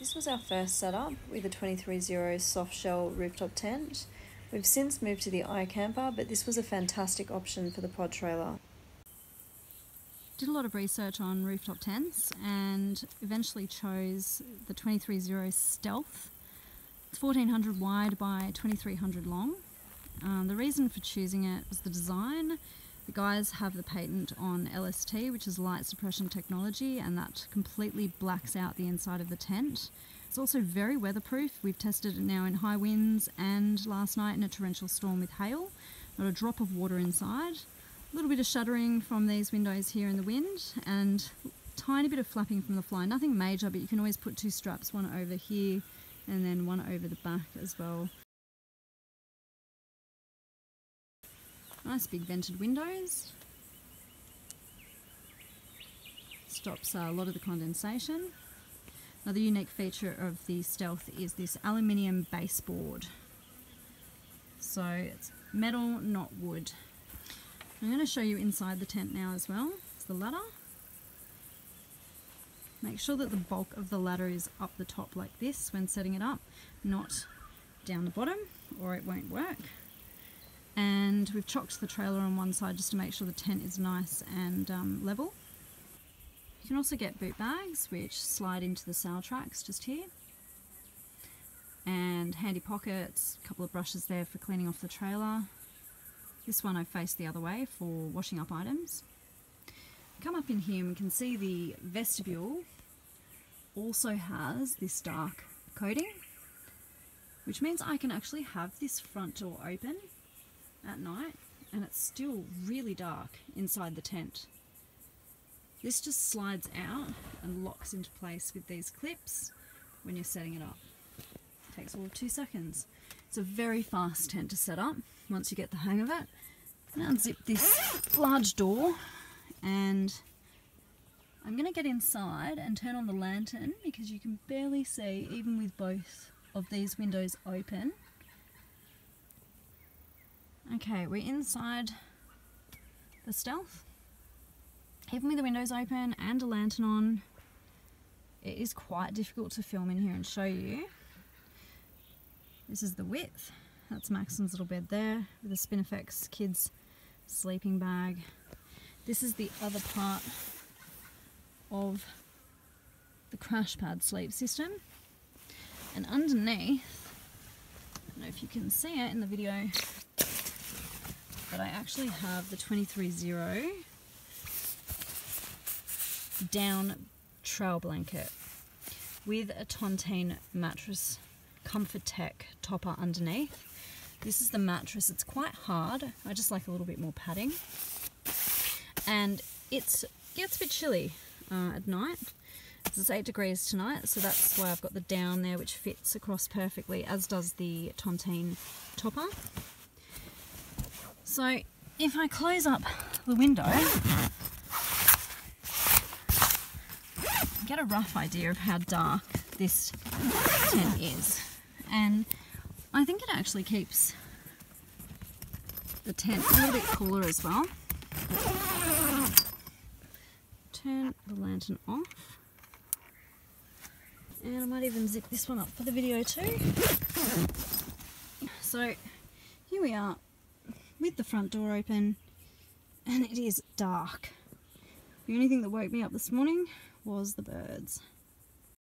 This was our first setup with a 23ZERO soft shell rooftop tent. We've since moved to the iKamper, but this was a fantastic option for the pod trailer. Did a lot of research on rooftop tents and eventually chose the 23ZERO Stealth. It's 1400 wide by 2300 long. Um, the reason for choosing it was the design. The guys have the patent on LST, which is light suppression technology, and that completely blacks out the inside of the tent. It's also very weatherproof. We've tested it now in high winds and last night in a torrential storm with hail. Not a drop of water inside. A little bit of shuddering from these windows here in the wind and tiny bit of flapping from the fly. Nothing major, but you can always put two straps, one over here and then one over the back as well. Nice big vented windows. Stops uh, a lot of the condensation. Another unique feature of the Stealth is this aluminium baseboard. So it's metal, not wood. I'm going to show you inside the tent now as well. It's the ladder. Make sure that the bulk of the ladder is up the top like this when setting it up, not down the bottom or it won't work. And we've chocked the trailer on one side just to make sure the tent is nice and um, level You can also get boot bags which slide into the sail tracks just here and handy pockets, a couple of brushes there for cleaning off the trailer. This one I face the other way for washing up items. Come up in here and we can see the vestibule also has this dark coating which means I can actually have this front door open at night and it's still really dark inside the tent. This just slides out and locks into place with these clips when you're setting it up. It takes all of two seconds. It's a very fast tent to set up once you get the hang of it. Now unzip this large door and I'm going to get inside and turn on the lantern because you can barely see even with both of these windows open. Okay, we're inside the stealth even with the windows open and a lantern on, it is quite difficult to film in here and show you. This is the width. That's Maxon's little bed there with the Spinifex kids sleeping bag. This is the other part of the crash pad sleep system. And underneath, I don't know if you can see it in the video, but I actually have the 23ZERO down trail blanket with a Tontine mattress Comfort Tech topper underneath. This is the mattress. It's quite hard. I just like a little bit more padding. And it's gets a bit chilly uh, at night. It's 8 degrees tonight, so that's why I've got the down there which fits across perfectly, as does the Tontine topper. So if I close up the window, get a rough idea of how dark this tent is. And I think it actually keeps the tent a little bit cooler as well. Turn the lantern off. And I might even zip this one up for the video too. So here we are with the front door open and it is dark. The only thing that woke me up this morning was the birds.